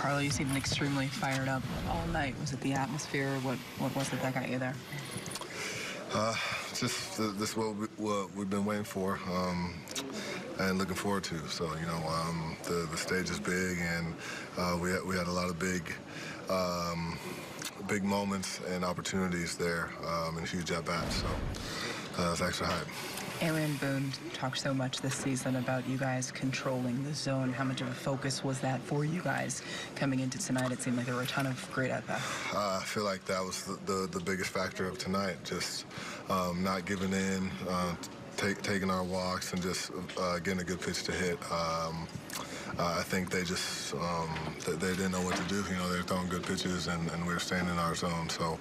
Carlo, you seemed extremely fired up all night. Was it the atmosphere? What what was it that got you there? Uh, just th- this is what, we, what we've been waiting for um, and looking forward to. So you know, um, the the stage is big, and uh, we had, we had a lot of big. Um, big moments and opportunities there and huge at bats. So uh, it's extra hype. Aaron Boone talked so much this season about you guys controlling the zone. How much of a focus was that for you guys coming into tonight? It seemed like there were a ton of great at bats. Uh, I feel like that was the, the, the biggest factor of tonight. Just um, not giving in, uh, take, taking our walks, and just uh, getting a good pitch to hit. Um, uh, I think they just um, they, they, didn't know what to do. You know, they were throwing good pitches, and, and we were staying in our zone. So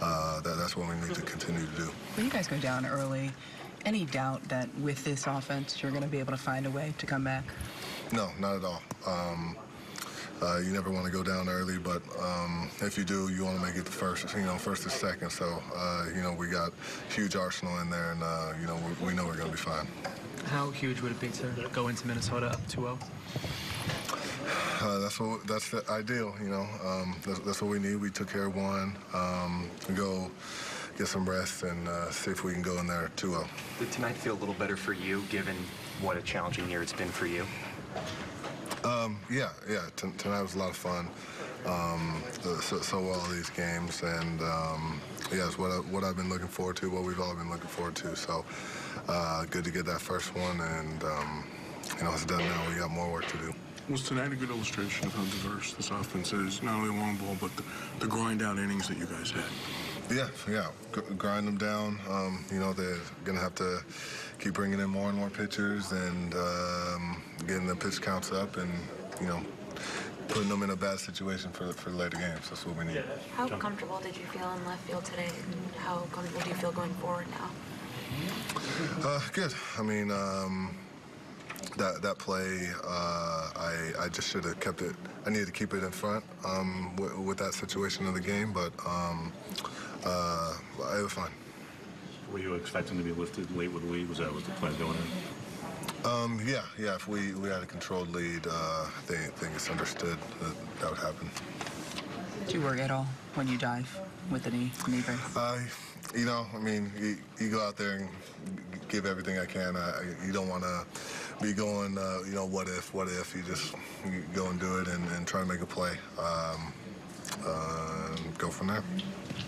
uh, that, that's what we need to continue to do. When you guys go down early, any doubt that with this offense you're going to be able to find a way to come back? No, not at all. Um, uh, you never want to go down early, but um, if you do, you want to make it the first, you know, first or second. So, uh, you know, we got huge arsenal in there, and uh, you know, we, we know we're going to be fine. How huge would it be to go into Minnesota up 2-0? Uh, that's what that's the ideal, you know. Um, that's, that's, what we need. We took care of one. Um, go get some rest and uh, see if we can go in there 2-0. Did tonight feel a little better for you, given what a challenging year it's been for you? Um, yeah, yeah. T tonight was a lot of fun. Um, so, so all these games, and um, yeah, it's what, I, what I've been looking forward to, what we've all been looking forward to. So uh, good to get that first one, and um, you know, it's done now. We got more work to do. Was tonight a good illustration of how diverse this offense is? Not only long ball, but the, the grind out innings that you guys had. Yeah, yeah, G grind them down. Um, you know, they're gonna have to keep bringing in more and more pitchers and um, getting the pitch counts up, and you know, putting them in a bad situation for for the later games. That's what we need. How comfortable did you feel in left field today, and how comfortable do you feel going forward now? Uh, good. I mean. Um, that that play, uh, I I just should have kept it. I needed to keep it in front um, with, with, that situation of the game, but um, uh, it was fine. Were you expecting to be lifted late with the lead? Was that what the plan going in? Um, yeah, yeah. If we, we had a controlled lead, uh, I think, I it's understood that that would happen. Do you worry at all when you dive with the knee, knee brace? Uh, you know, I mean, you, you, go out there and give everything I can. I, you don't want to be going, uh, you know, what if, what if. You just you go and do it and, and, try to make a play. Um, uh, go from there.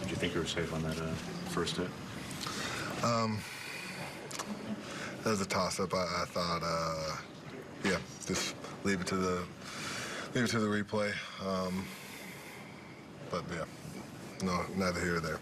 Did you think you were safe on that uh, first hit? Um, that was a toss-up. I, I thought, uh, yeah, just leave it to the leave it to the replay. Um, but yeah, no, neither here or there.